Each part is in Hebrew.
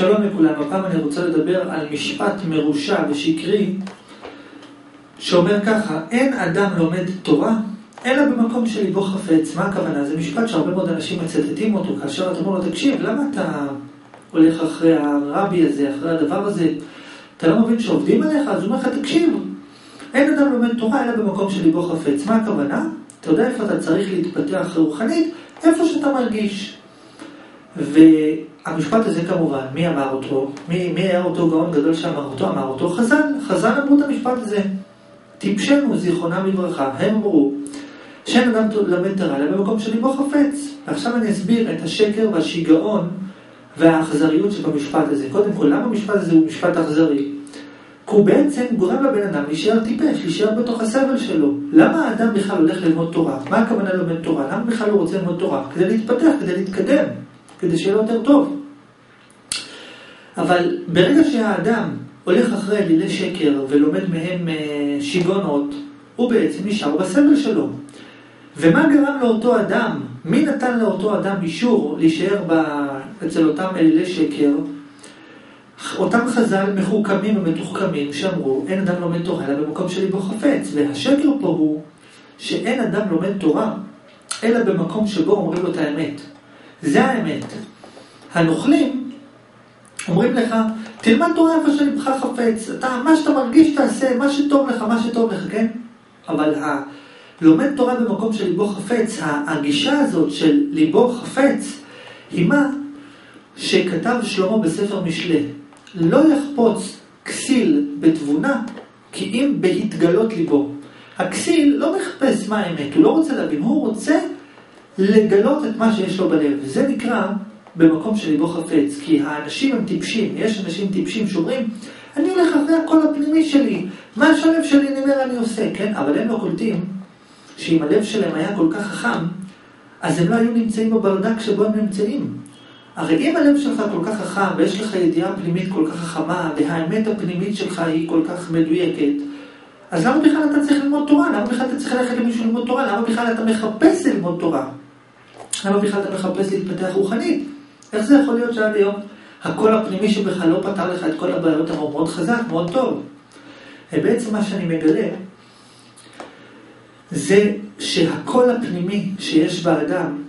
שלום לכולם, הפעם אני רוצה לדבר על משפט מרושע ושקרי שאומר ככה, אין אדם לומד תורה אלא במקום שליבו חפץ. מה הכוונה? זה משפט שהרבה מאוד אנשים מצטטים אותו כאשר אתה אומר לו, תקשיב, למה אתה הולך אחרי הרבי הזה, אחרי הדבר הזה? אתה לא מבין שעובדים עליך? אז הוא אומר לך, תקשיב, אין אדם לומד תורה אלא במקום שליבו חפץ. מה הכוונה? אתה יודע איפה אתה צריך להתפתח רוחנית? איפה שאתה מרגיש. והמשפט הזה כמובן, מי אמר אותו? מי, מי היה אותו גאון גדול שאמר אותו? אמר אותו חז"ל. חז"ל אמרו את המשפט הזה. טיפשנו, זיכרונם לברכה. הם אמרו שאין אדם לומד תורה אלא במקום שליבו חפץ. ועכשיו אני אסביר את השקר והשיגעון והאכזריות שבמשפט הזה. קודם כל, למה המשפט הזה הוא משפט אכזרי? כי הוא בעצם גורם לבן אדם להישאר טיפש, להישאר בתוך הסבל שלו. למה האדם בכלל הולך ללמוד תורה? מה הכוונה ללמוד תורה? למה בכלל הוא רוצה ללמוד תורה? כדי להתפתח, כדי להתקדם, כדי שיהיה יותר טוב. אבל ברגע שהאדם הולך אחרי אלילי שקר ולומד מהם אה, שיגעונות, הוא בעצם נשאר בסבל שלו. ומה גרם לאותו אדם, מי נתן לאותו אדם אישור להישאר אצל אותם אלילי שקר? אותם חז"ל מחוכמים ומתוחכמים שאמרו, אין אדם לומד תורה אלא במקום שליבו חפץ. והשקר פה הוא שאין אדם לומד תורה אלא במקום שבו אומרים לו את האמת. זה האמת. הנוכלים אומרים לך, תלמד תורה איפה שליבך חפץ. אתה, מה שאתה מרגיש תעשה, מה שטוב לך, מה שטוב לך, כן? אבל הלומד תורה במקום שליבו חפץ, הגישה הזאת של ליבו חפץ, היא מה שכתב שלמה בספר משלי. לא יחפוץ כסיל בתבונה, כי אם בהתגלות ליבו. הכסיל לא מחפש מה האמת, הוא לא רוצה להבין, הוא רוצה לגלות את מה שיש לו בלב. זה נקרא במקום שליבו חפץ, כי האנשים הם טיפשים, יש אנשים טיפשים שאומרים, אני הולך אחרי הקול הפנימי שלי, מה שהלב שלי נמר אני עושה, כן? אבל הם לא קולטים שאם הלב שלהם היה כל כך חכם, אז הם לא היו נמצאים בברדק שבו הם נמצאים. הרי אם הלב שלך כל כך חכם, ויש לך ידיעה פנימית כל כך חכמה, והאמת הפנימית שלך היא כל כך מדויקת, אז למה בכלל אתה צריך ללמוד תורה? למה בכלל אתה צריך ללכת למישהו ללמוד תורה? למה בכלל אתה מחפש ללמוד תורה? למה בכלל אתה מחפש להתפתח רוחנית? איך זה יכול להיות שעד היום הקול הפנימי שבך לא פתר לך את כל הבעיות אמרו מאוד חזק, מאוד טוב? ובעצם מה שאני מגלה זה שהקול הפנימי שיש באדם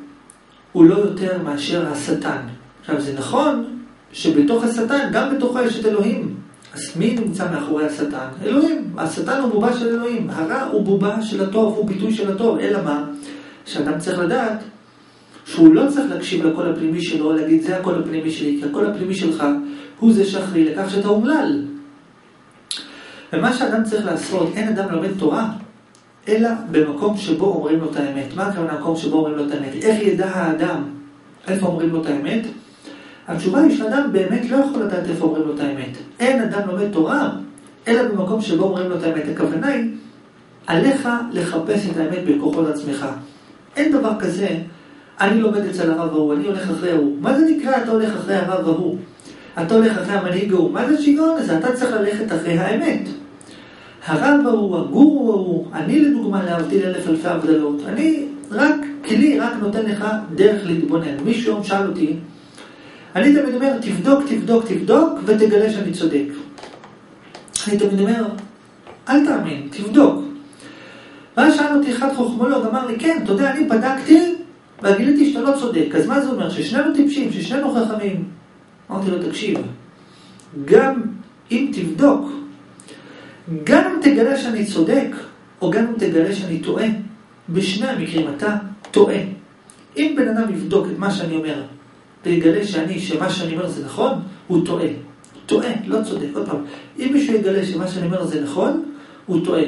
הוא לא יותר מאשר השטן. עכשיו זה נכון שבתוך השטן, גם בתוכו יש את אלוהים. אז מי נמצא מאחורי השטן? אלוהים. השטן הוא בובה של אלוהים. הרע הוא בובה של הטוב, הוא ביטוי של הטוב. אלא מה? שאדם צריך לדעת שהוא לא צריך להקשיב לקול הפנימי שלו, להגיד זה הקול הפנימי שלי, כי הקול הפנימי שלך הוא זה שאחראי לכך שאתה אומלל. ומה שאדם צריך לעשות, אין אדם לומד תורה, אלא במקום שבו אומרים לו את האמת. מה הכוונה במקום שבו אומרים לו את האמת? איך ידע האדם איפה אומרים לו את האמת? התשובה היא שאדם באמת לא יכול לדעת איפה אומרים לו את. אין אדם לומד תורה, אלא במקום שבו אומרים לו את האמת. הכוונה היא, עליך לחפש את האמת בכוחות עצמך. אין דבר כזה, אני לומד אצל הרב ההוא, אני הולך אחרי ההוא. מה זה נקרא אתה הולך אחרי הרב ההוא? אתה הולך אחרי המנהיג ההוא. מה זה שיגעון הזה? אתה צריך ללכת אחרי האמת. הרב ההוא, הגורו ההוא, אני לדוגמה להבדיל אלף אלפי הבדלות, אני רק, כלי רק נותן לך דרך להתבונן. מישהו שאל אותי, אני תמיד אומר, תבדוק, תבדוק, תבדוק, ותגלה שאני צודק. אני תמיד אומר, אל תאמין, תבדוק. ואז שאל אותי אחד חוכמולוג, אמר לי, כן, אתה יודע, אני בדקתי, וגיליתי שאתה לא צודק. אז מה זה אומר? ששנינו טיפשים, ששנינו חכמים. אמרתי לו, תקשיב, גם אם תבדוק, גם אם תגלה שאני צודק, או גם אם תגלה שאני טועה, בשני המקרים אתה טועה. אם בן אדם יבדוק את מה שאני אומר, ויגלה שאני, שמה שאני אומר זה נכון, הוא טועה. טועה, לא צודק. עוד פעם, אם מישהו יגלה שמה שאני אומר זה נכון, הוא טועה.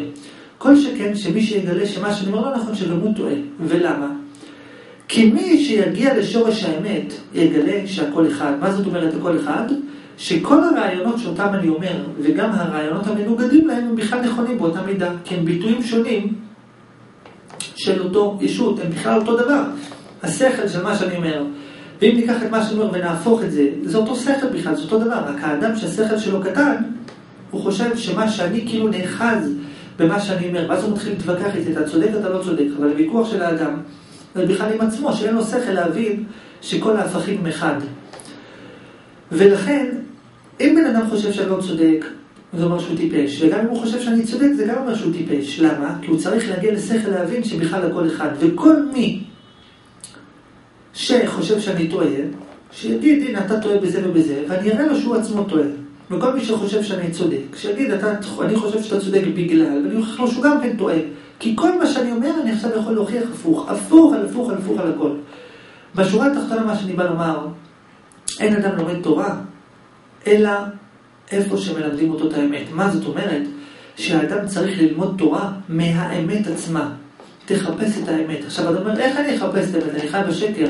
כל שכן שמי שיגלה שמה שאני אומר לא נכון, שגם הוא טועה. ולמה? כי מי שיגיע לשורש האמת, יגלה שהכל אחד. מה זאת אומרת הכל אחד? שכל הרעיונות שאותם אני אומר, וגם הרעיונות המנוגדים להם, הם בכלל נכונים באותה מידה, כי הם ביטויים שונים של אותו ישות, הם בכלל אותו דבר. השכל של מה שאני אומר, ואם ניקח את מה שאני אומר ונהפוך את זה, זה אותו שכל בכלל, זה אותו דבר, רק האדם שהשכל שלו קטן, הוא חושב שמה שאני כאילו נאחז במה שאני אומר, ואז הוא מתחיל להתווכח איתי, אתה צודק, אתה לא צודק, אבל הוויכוח של האדם, זה בכלל עם עצמו, שאין לו שכל להבין שכל ההפכים הם אחד. ולכן, אם בן אדם חושב שאני לא צודק, זה אומר שהוא טיפש, וגם אם הוא חושב שאני צודק, זה גם אומר שהוא טיפש. למה? כי הוא צריך להגיע לשכל להבין שבכלל הכל אחד. וכל מי שחושב שאני טועה, שיגיד, הנה, אתה טועה בזה ובזה, ואני אראה לו שהוא עצמו טועה. וכל מי שחושב שאני צודק, שיגיד, אתה, אני חושב שאתה צודק בגלל, ואני אוכיח לו שהוא גם כן טועה. כי כל מה שאני אומר, אני עכשיו יכול להוכיח הפוך. הפוך על הפוך על הפוך על הכל. בשורה התחתונה, מה שאני בא לומר, אין אדם לומד תורה, אלא איפה שמלמדים אותו את האמת. מה זאת אומרת? שהאדם צריך ללמוד תורה מהאמת עצמה. תחפש את האמת. עכשיו, אתה אומר, איך אני אחפש את האמת? אני חי בשקר.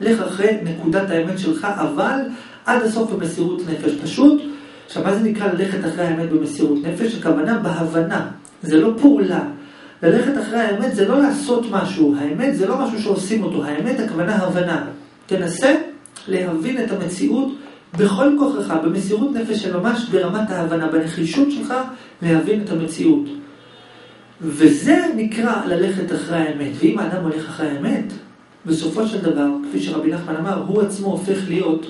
לך אחרי נקודת האמת שלך, אבל עד הסוף במסירות נפש. פשוט, עכשיו, מה זה נקרא ללכת אחרי האמת במסירות נפש? הכוונה בהבנה, זה לא פעולה. ללכת אחרי האמת זה לא לעשות משהו, האמת זה לא משהו שעושים אותו, האמת הכוונה הבנה. תנסה להבין את המציאות בכל כוחך, במסירות נפש של ממש ברמת ההבנה, בנחישות שלך להבין את המציאות. וזה נקרא ללכת אחרי האמת. ואם האדם הולך אחרי האמת, בסופו של דבר, כפי שרבי נחמן אמר, הוא עצמו הופך להיות.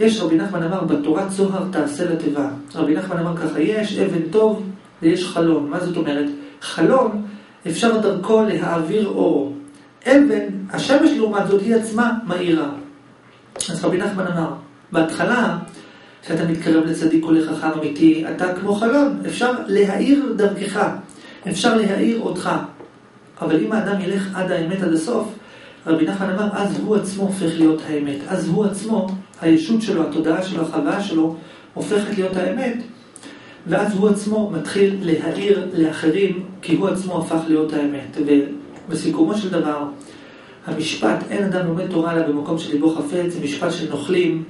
יש רבי נחמן אמר, בתורת זוהר תעשה לתיבה. רבי נחמן אמר ככה, יש אבן טוב ויש חלון. מה זאת אומרת? חלון, אפשר דרכו להעביר אור. אבן, השמש לעומת זאת, היא עצמה מאירה. אז רבי נחמן אמר, בהתחלה, כשאתה מתקרב לצדיק או לחכם אמיתי, אתה כמו חלון, אפשר להאיר דרכך, אפשר להאיר אותך. אבל אם האדם ילך עד האמת עד הסוף, רבי נחמן אמר, אז הוא עצמו הופך להיות האמת. אז הוא עצמו, הישות שלו, התודעה שלו, החוויה שלו, הופכת להיות האמת. ואז הוא עצמו מתחיל להעיר לאחרים, כי הוא עצמו הפך להיות האמת. ובסיכומו של דבר, המשפט, אין אדם לומד תורה אלא במקום שליבו חפץ, זה משפט של נוכלים,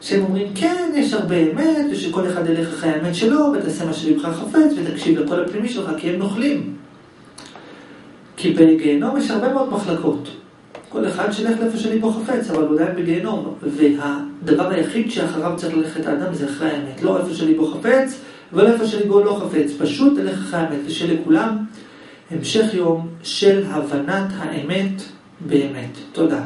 שהם אומרים, כן, יש הרבה אמת, ושכל אחד ילך אחרי האמת שלו, ותעשה מה שליבך חפץ, ותקשיב לקול הפנימי שלך, כי הם נוכלים. כי בגיהנום יש הרבה מאוד מחלקות. כל אחד שילך לאיפה שליבו חפץ, אבל הוא עדיין בגיהנום. והדבר היחיד שאחריו צריך ללכת האדם זה אחרי האמת. לא איפה שליבו חפץ, ולא איפה שליבו לא חפץ. פשוט תלך אחרי האמת. ושלכולם המשך יום של הבנת האמת באמת. תודה.